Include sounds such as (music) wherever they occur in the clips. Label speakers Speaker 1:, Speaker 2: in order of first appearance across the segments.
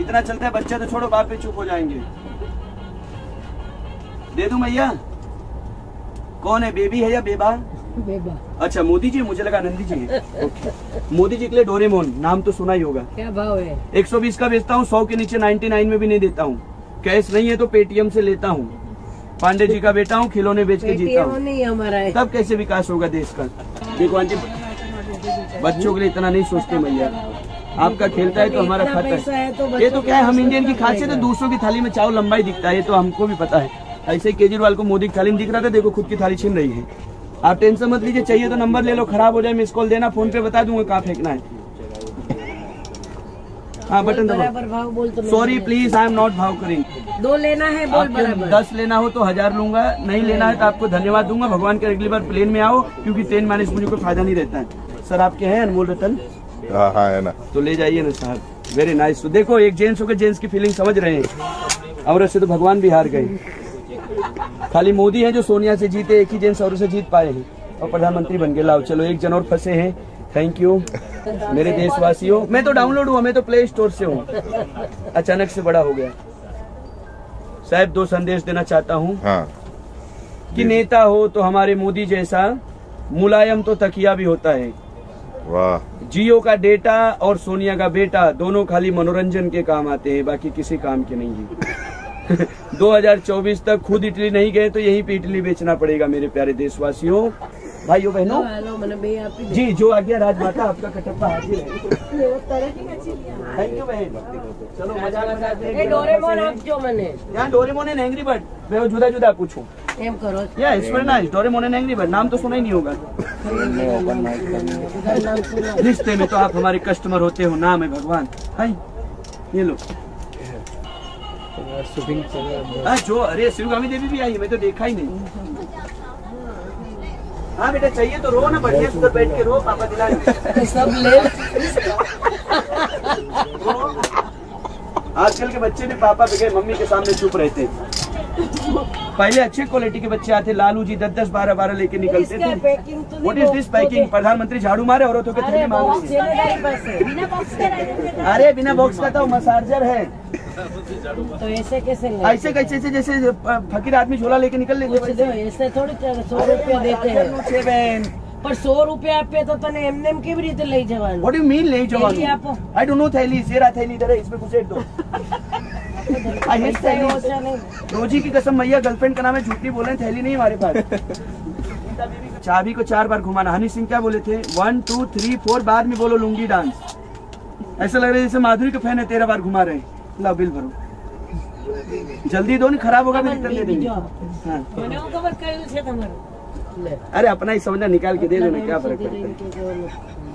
Speaker 1: इतना चलता है बच्चा तो छोड़ो बाप पे चुप हो जाएँगे। दे दू भैया कौन है बेबी है या बेबा?
Speaker 2: बेबा।
Speaker 1: अच्छा मोदी जी मुझे लगा नंदी जी ओके मोदी जी के लिए डोरेमोन नाम तो सुना ही होगा।
Speaker 2: क्या भाव है?
Speaker 1: 120 का बेचता हूँ 100 के नीचे 99 में भी नहीं देता हूँ। कैश नहीं है तो पेटीएम से लेता हूँ। पांडे जी का बेटा हूँ खिलौने बेच के जीता हूँ।
Speaker 2: नहीं हमारा
Speaker 1: तब कैसे विकास होगा देश का? देखो आंटी बच्चों के लिए इतना नहीं सोचते मैया। आपका खेलता है तो हमारा खाता
Speaker 2: है। तो
Speaker 1: ये तो क्या है हम इंडियन की
Speaker 2: सोचना
Speaker 1: खासियत है दूसरों की थाली में चावल लंबा ही दिखता है ये तो हमको भी पता है। ऐसे ही केजरीवाल को मोदी की थाली में दिख रहा था देखो खुद की थाली छीन रही है। आप टेंशन मत लीजिए चाहिए तो नंबर ले लो खराब हो जाए मिस कॉल देना फ़ोन पे बता दूँगा कहाँ फेंकना है। हाँ बटन दबाओ।
Speaker 2: तो
Speaker 1: sorry please I am not bothering.
Speaker 2: दो लेना है बोल बराबर।
Speaker 1: दस लेना हो तो हज़ार लूँगा नहीं लेना है तो आपको धन्यवाद दूँगा। भगवान के अगली बार प्लेन में आओ क्योंकि ट्रेन माने से मुझे कोई फ़ायदा नहीं रहता है। सर आपके हैं अनमोल रतन?
Speaker 3: हाँ हाँ है ना।
Speaker 1: तो ले जाइए ना साहब। वेरी नाइस तो देखो एक जेंट्स होकर जेंट्स की फीलिंग समझ रहे हैं। और से तो भगवान भी हार गए। खाली मोदी है जो सोनिया से जीते एक ही जेंट्स और से जीत पाए हैं। और प्रधानमंत्री बन गए। लाओ चलो एक जन और फंसे हैं। थैंक यू मेरे देशवासियों मैं तो डाउनलोड हुआ मैं तो प्ले स्टोर से हूँ। अचानक से बड़ा हो गया। साहब दो संदेश देना चाहता हूँ।
Speaker 3: हाँ।
Speaker 1: कि नेता हो तो हमारे मोदी जैसा मुलायम तो तकिया भी होता है।
Speaker 3: वाह।
Speaker 1: जियो का डेटा और सोनिया का बेटा दोनों खाली मनोरंजन के काम आते हैं बाकी किसी काम के नहीं है। 2024 (laughs) तक खुद इटली नहीं गए तो यहीं पे इटली बेचना पड़ेगा मेरे प्यारे देशवासियों। भाइयों बहनों? जी जो आ गया राजमाता आपका कटप्पा हाजिर है। थैंक यू बहन। चलो मज़ा डोरेमोन
Speaker 2: आप जो मैंने।
Speaker 1: यहाँ डोरेमोन है मैं जुदा जुदा पूछूँ।
Speaker 2: એમ કરો
Speaker 1: या it's very nice Doraemon and angry bird नाम तो सुना ही नहीं होगा
Speaker 2: બધા નામ સુના
Speaker 1: रिश्ते में तो आप हमारे कस्टमर होते हो नाम है भगवान हाय ये लो हाँ जो अरे शिवगामी देवी भी आई है मैं तो देखा ही नहीं हाँ बेटा चाहिए तो रो ना बढ़िया से उधर बैठ के रो पापा दिला
Speaker 2: सब ले
Speaker 1: आजकल के बच्चे भी पापा बगैर मम्मी के सामने चुप रहते हैं पहले अच्छे क्वालिटी के बच्चे आते लालू जी दस दस बारह बारह लेके निकलते
Speaker 2: इसका
Speaker 1: थे
Speaker 2: पैकिंग तो
Speaker 1: व्हाट इज दिस पैकिंग प्रधानमंत्री झाड़ू मारे औरतों के
Speaker 2: अरे
Speaker 1: थैले मांग
Speaker 2: बॉक्स
Speaker 1: रही है
Speaker 2: है मेरे पास है।
Speaker 1: अरे बिना बॉक्स का तो मसार्जर है
Speaker 2: तो ऐसे कैसे ले
Speaker 1: ऐसे कैसे ऐसे जैसे अ, फकीर आदमी झोला लेके निकल लेते
Speaker 2: कुछ दो ऐसे थोड़ी चल सौ रुपया देते हैं
Speaker 1: બેન
Speaker 2: પણ સો રૂપિયા આપે તો તને એમને એમ કેવી રીતે લઈ જવાનું
Speaker 1: व्हाट यू मीन ले
Speaker 2: थैली
Speaker 1: जवान
Speaker 2: आपो।
Speaker 1: आई डोंट नो थैली सेरा थैली इधर है इसमें (laughs) रोजी की कसम मैया गर्लफ्रेंड का नाम है झूठी बोले थैली नहीं हमारे पास। चाबी को चार बार घुमाना। हनी सिंह क्या बोले थे? वन टू थ्री फोर बाद में बोलो लुंगी डांस ऐसा लग रहा है जैसे माधुरी के फ़ैन है तेरह बार घुमा रहे लव बिल भरो। जल्दी दो नहीं खराब होगा रिटर्न दे देंगे। हाँ। अरे अपना ही समझना निकाल के दे दो ना क्या फ़र्क पड़ता है?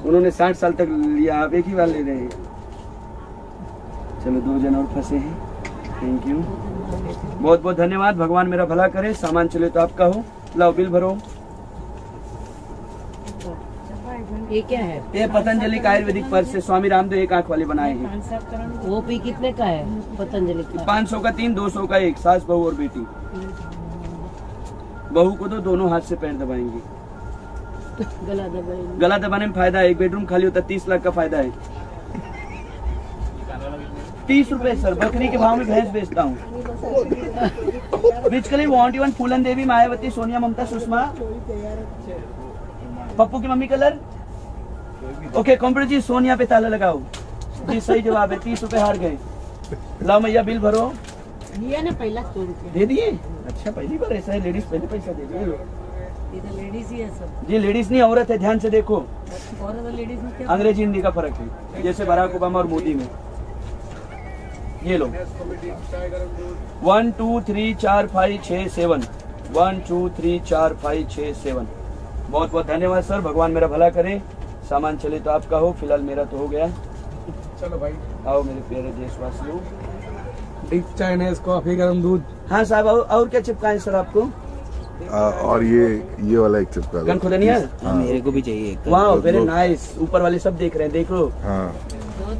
Speaker 1: उन्होंने साठ साल तक लिया आप एक ही बार ले रहे हैं। चलो दो जन और फंसे हैं। थैंक यू बहुत बहुत धन्यवाद। भगवान मेरा भला करे। सामान चले तो आपका हो। लाओ बिल भरो।
Speaker 2: ये क्या है?
Speaker 1: ये पतंजलि का आयुर्वेदिक पर्स से स्वामी रामदेव एक आँख वाले बनाए हैं।
Speaker 2: वो पी कितने का है? पतंजलि का।
Speaker 1: पाँच सौ का तीन दो सौ का एक। सास बहू और बेटी। बहू को तो दोनों हाथ से पैर दबाएँगे।
Speaker 2: गला दबाई
Speaker 1: गला दबाने में फ़ायदा है। एक बेडरूम खाली होता है तीस लाख का फ़ायदा है। तीस रुपए सर बकरी के भाव में भैंस बेचता हूँ। बिचकली वॉन्ट इवन फूलन देवी मायावती सोनिया ममता सुषमा पप्पू की mummy colour? Okay computer ji Sonia पे ताला लगाओ। जी सही जवाब है तीस रुपए हार गए। लाओ मैया बिल भरो।
Speaker 2: लिया ना पहला सौ रुपया।
Speaker 1: दे दिए? अच्छा पहली बार ऐसा है लेडीज़ पहले पैसा दे दिए।
Speaker 2: ये तो लेडीज़ ही है सब।
Speaker 1: जी लेडीज़ नहीं औरत है ध्यान से देखो।
Speaker 2: और तो लेडीज़ में क्या
Speaker 1: अंग्रेज़ी हिंदी का फ़र्क है जैसे बराक ओबामा और मोदी में। ये लो। वन टू थ्री चार फाइव छः सेवन वन टू थ्री चार फाइव छः सेवन बहुत बहुत धन्यवाद सर भगवान मेरा भला करे। सामान चले तो आपका हो फ़िलहाल मेरा तो हो गया।
Speaker 4: चलो भाई।
Speaker 1: आओ मेरे प्यारे देशवासियों।
Speaker 4: डिप चाइनीज़ कॉफ़ी गरम दूध
Speaker 1: हाँ साहब और, और क्या चिपकाएँ सर आपको?
Speaker 3: आ, और ये ये वाला एक चिपका दो।
Speaker 1: गन खुदनिया
Speaker 3: हाँ?
Speaker 5: मेरे को भी चाहिए एक
Speaker 1: वाह वेरी नाइस ऊपर वाले सब देख रहे हैं देख लो।
Speaker 3: हाँ।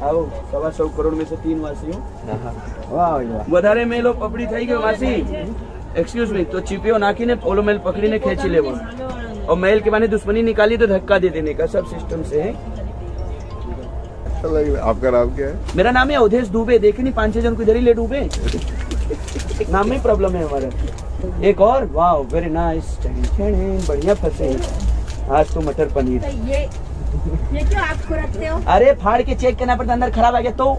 Speaker 1: આવો સવા સौ કરોડ में से तीन वासियों વધારે મેલ હો પપડી થઈ ગયો માસી एक्सक्यूज मी तो चीपियो નાખીને ઓલો મેલ પકડીને ખેંચી લેવો और मेल के माने दुश्मनी निकाली तो धक्का दे देने का सब सिस्टम से है
Speaker 3: अच्छा लग रहा है आपका नाम क्या है
Speaker 1: मेरा नाम है अवधेश दुबे देखे नहीं पांच छह जन को इधर ही ले डूबे नाम में प्रॉब्लम है हमारा एक और वाह वेरी नाइस बढ़िया फंसे हैं। आज तो मटर पनीर
Speaker 6: ये ये क्यों आप रखते हो?
Speaker 1: अरे फाड़ के चेक करना पड़ता अंदर खराब आ गया तो।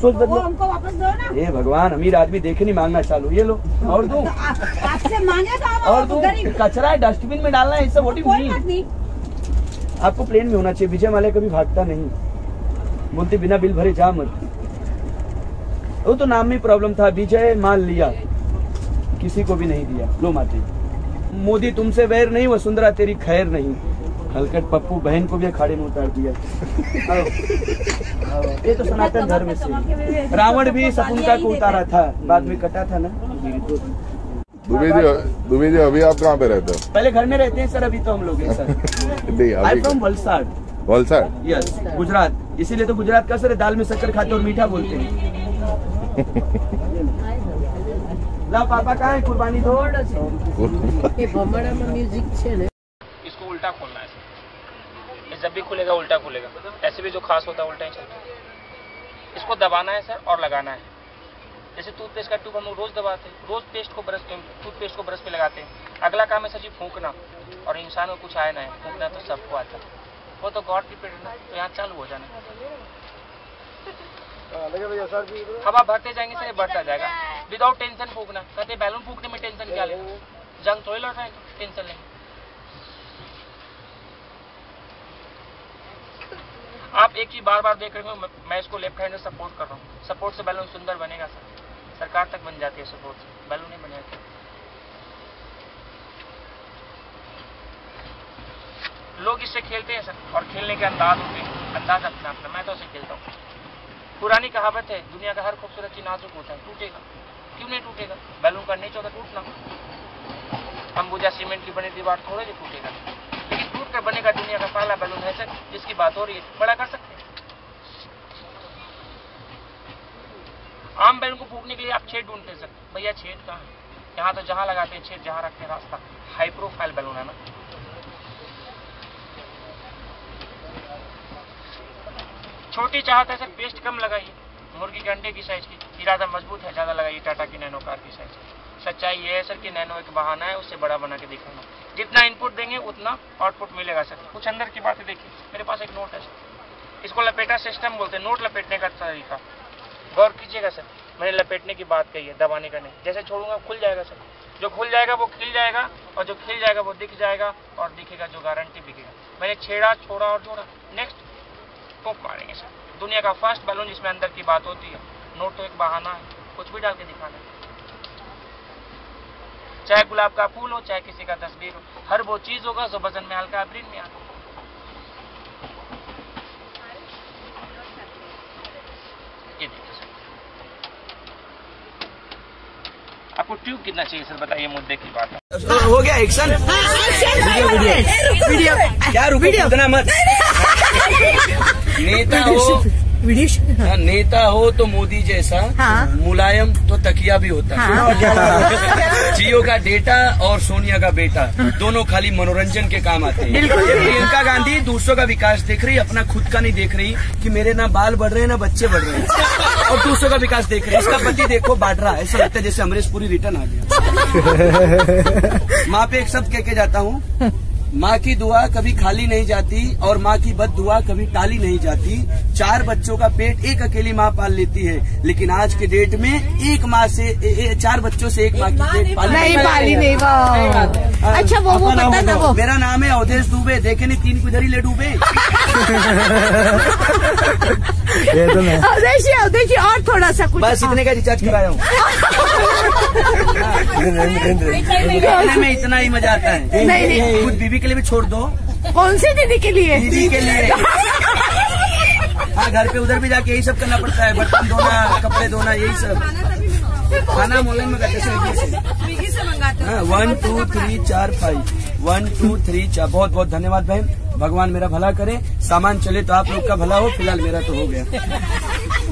Speaker 1: सोच
Speaker 6: वो
Speaker 1: बदलो।
Speaker 6: हमको वापस दो ना।
Speaker 1: हे भगवान अमीर आदमी देखे नहीं मांगना चालू। ये लो और दो।
Speaker 6: तो आप, आपसे मांगे तो
Speaker 1: और दो। कचरा है डस्टबिन में डालना है इससे वोटिंग नहीं। आपको प्लेन में होना चाहिए विजय माल्या कभी भागता नहीं। बोलते बिना बिल भरे जा मत। वो तो नाम में प्रॉब्लम था विजय मान लिया। किसी को भी नहीं दिया। लो माते मोदी तुमसे वैर नहीं वसुंधरा तेरी खैर नहीं। हलकट पप्पू बहन को भी अखाड़े में उतार दिया आओ, आओ, ये तो सनातन धर्म से रावण भी शकुंतला को उतारा था बाद में कटा था ना
Speaker 3: दुबे जी दुबे जी अभी आप कहाँ पे रहते हो
Speaker 1: पहले घर में रहते हैं सर अभी तो हम लोग हैं सर
Speaker 3: नहीं
Speaker 1: आई
Speaker 3: अभी
Speaker 1: फ्रॉम वलसाड
Speaker 3: वलसाड
Speaker 1: यस गुजरात इसीलिए तो गुजरात का सर दाल में शक्कर खाते और मीठा बोलते हैं (laughs) ला पापा कहाँ है कुर्बानी दो
Speaker 2: એ ભમરડામાં મ્યુઝિક છે ને
Speaker 7: खुलेगा उल्टा खुलेगा। ऐसे भी जो खास होता है उल्टा ही चलता है। इसको दबाना है सर और लगाना है। जैसे टूथपेस्ट का ट्यूब हम लोग रोज दबाते हैं। रोज पेस्ट को ब्रश टूथपेस्ट को ब्रश पे लगाते हैं। अगला काम है सर जी फूकना। और इंसान को कुछ आया ना है फूकना तो सबको आता है। वो तो गॉड की है ना तो यहाँ चालू हो जाना हवा भरते जाएँगे सर बढ़ता जाएगा। विदाउट टेंशन फूकना। कहते बैलून फूकने में टेंशन क्या लेगा जंग थोड़ी लड़ रहे हैं टेंशन लेंगे। आप एक ही बार बार देख रहे हो, मैं- इसको लेफ़्ट हैंड से सपोर्ट कर रहा हूँ। सपोर्ट से बैलून सुंदर बनेगा, सर। सरकार तक बन जाती है सपोर्ट से। बैलून नहीं बनेगा। लोग इससे खेलते हैं, सर, और खेलने के अंदाज होते हैं अंदाज अपना अपना मैं। तो उसे खेलता हूँ। पुरानी कहावत है, दुनिया का हर खूबसूरत चीज़ नाजुक होता है। टूटेगा। क्यों नहीं टूटेगा? बैलून का नेचर होता टूटना। अंबुजा सीमेंट की बनी दीवार थोड़े ही टूटेगा। कर बनेगा, दुनिया का पहला बैलून है सर जिसकी बात हो रही है। बड़ा कर सकते हैं। आम बैलून को फूकने के लिए आप छेद ढूंढते सर भैया, छेद कहाँ यहाँ तो जहाँ लगाते हैं, छेद जहाँ रखते हैं, रास्ता। हाई प्रोफ़ाइल बैलून है ना। छोटी चाहत है सर पेस्ट कम लगाइए। मुर्गी के अंडे की साइज़ की। इरादा मज़बूत है, ज़्यादा लगाइए, टाटा की नैनो कार की साइज़ सच्चाई ये है, सर, कि नैनो एक बहाना है, उससे बड़ा बना के दिखाना जितना इनपुट देंगे, उतना आउटपुट मिलेगा सर। कुछ अंदर की बातें देखिए। मेरे पास एक नोट है सर। इसको लपेटा सिस्टम बोलते हैं। नोट लपेटने का तरीका। गौर कीजिएगा सर। मैंने लपेटने की बात कही है, दबाने का नहीं। जैसे छोड़ूँगा, खुल जाएगा सर। जो खुल जाएगा, वो खिल जाएगा और जो खिल जाएगा, वो दिख जाएगा और दिखेगा, जो गारंटी बिकेगा। मैंने छेड़ा, छोड़ा और जोड़ा। नेक्स्ट फूक मारेंगे सर। दुनिया का फ़र्स्ट बैलून जिसमें अंदर की बात होती है। नोट तो एक बहाना है। कुछ भी डाल के दिखाना है चाहे गुलाब का फूल हो चाहे किसी का तस्वीर हो हर वो चीज़ होगा जो वज़न में हल्का ब्रेन में आता ये आपको ट्यूब कितना चाहिए सर बताइए मुद्दे की बात। है
Speaker 1: हो गया एक्शन।
Speaker 6: वीडियो
Speaker 1: क्या रुको इतना मत। नेता हो हाँ, नेता हो तो मोदी जैसा
Speaker 6: हाँ।
Speaker 1: मुलायम तो तकिया भी होता। है। जियो का डेटा और सोनिया का बेटा दोनों खाली मनोरंजन के काम आते हैं। प्रियंका गांधी दूसरों का विकास देख रही अपना खुद का नहीं देख रही कि मेरे ना बाल बढ़ रहे हैं ना बच्चे बढ़ रहे हैं। और दूसरों का विकास देख रही है इसका पति देखो बांट रहा है ऐसा लगता है जैसे अमरीश पुरी रिटर्न आ गया। (laughs) माँ पे एक शब्द कह के जाता हूँ माँ की दुआ कभी खाली नहीं जाती और माँ की बद दुआ कभी टाली नहीं जाती। चार बच्चों का पेट एक अकेली माँ पाल लेती है लेकिन आज के डेट में एक माँ से ए, ए, चार बच्चों से एक एक माँ की पेट पाली।
Speaker 6: नहीं पाली नहीं अच्छा वो वो पता ना वो
Speaker 1: मेरा नाम है अवधेश दुबे। देखे नहीं तीन को इधर ही ले डूबे। (laughs)
Speaker 4: ये तो
Speaker 6: देखिए देखिए और थोड़ा सा कुछ।
Speaker 1: बस इतने का रिचार्ज कराया हूँ। इतने में इतना ही मज़ा आता है।
Speaker 6: नहीं नहीं।
Speaker 1: कुछ बीबी के लिए भी छोड़ दो।
Speaker 6: कौन सी दीदी के लिए?
Speaker 1: दीदी के लिए। हाँ घर पे उधर भी जाके यही सब करना पड़ता है। बर्तन धोना कपड़े धोना यही सब। खाना ऑनलाइन में करते स्विगी से हाँ वन टू थ्री चार फाइव वन टू थ्री चार। बहुत बहुत धन्यवाद बहन। भगवान मेरा भला करे। सामान चले तो आप लोग का भला हो फ़िलहाल मेरा तो हो गया।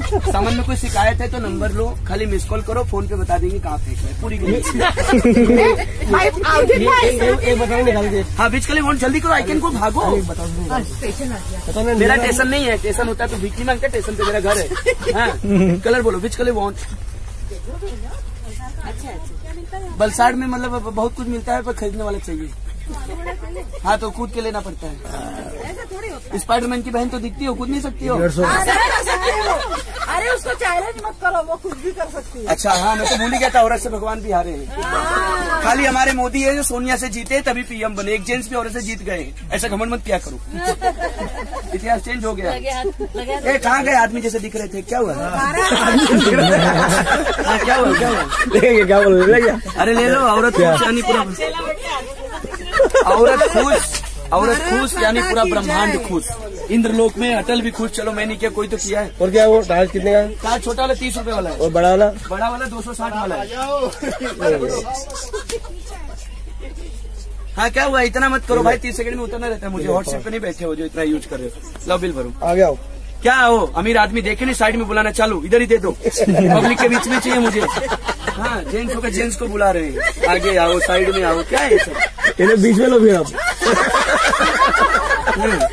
Speaker 1: सामान में कोई शिकायत है तो नंबर लो खाली मिस कॉल करो फ़ोन पे बता देंगे कहाँ फेंक रहे पूरी (laughs) हाँ बीच कली वोट जल्दी करो आइकन को भागो।
Speaker 4: पता नहीं
Speaker 1: मेरा स्टेशन नहीं है स्टेशन होता है तो भीख नहीं मांगते स्टेशन पे मेरा घर है। हाँ, कलर बोलो विच कलर वांट बलसाड़ में मतलब बहुत कुछ मिलता है पर खरीदने वाले चाहिए। हाँ तो कूद के लेना पड़ता है। स्पाइडरमैन की बहन तो दिखती हो कूद नहीं सकती हो।
Speaker 6: अरे उसको चैलेंज मत करो वो कुछ भी कर सकती है।
Speaker 1: अच्छा हाँ मैं तो भूल ही गया था औरत से भगवान भी हारे हैं। खाली हमारे मोदी है जो सोनिया से जीते तभी पीएम बने। एक जेंट्स भी औरत से जीत गए। ऐसा घमंड मत क्या करो। (laughs) इतिहास चेंज हो गया। ए कहाँ गए आदमी जैसे दिख रहे थे? क्या हुआ? हाँ, क्या हुआ? क्या हुआ?
Speaker 4: क्या बोल रहे
Speaker 1: अरे ले लो औरत खुश यानी पूरा औरत खुश औरत खुश यानी पूरा ब्रह्मांड खुश। इंद्रलोक में अटल भी खुश चलो मैं नहीं किया कोई तो किया है।
Speaker 4: और क्या वो टाइल्स कितने का है?
Speaker 1: कार छोटा वाला तीस रूपए वाला है।
Speaker 4: और बड़ा वाला?
Speaker 1: बड़ा वाला दो सौ साठ वाला है। हाँ क्या हुआ? इतना मत करो भाई तीस सेकंड में उतरना रहता है मुझे। व्हाट्सएप पे नहीं बैठे हो जो इतना यूज़ कर रहे हो। लो बिल भरो।
Speaker 4: आ गया
Speaker 1: क्या हो? अमीर आदमी देखे नहीं साइड में बुलाना चालू इधर ही दे दो। पब्लिक के बीच में चाहिए मुझे। हाँ जेंट्स को जेंट्स को बुला रहे हैं। आगे आओ साइड में आओ। क्या है ये सब?
Speaker 4: इन्हें बीच में लो फिर आप।
Speaker 1: हम्म।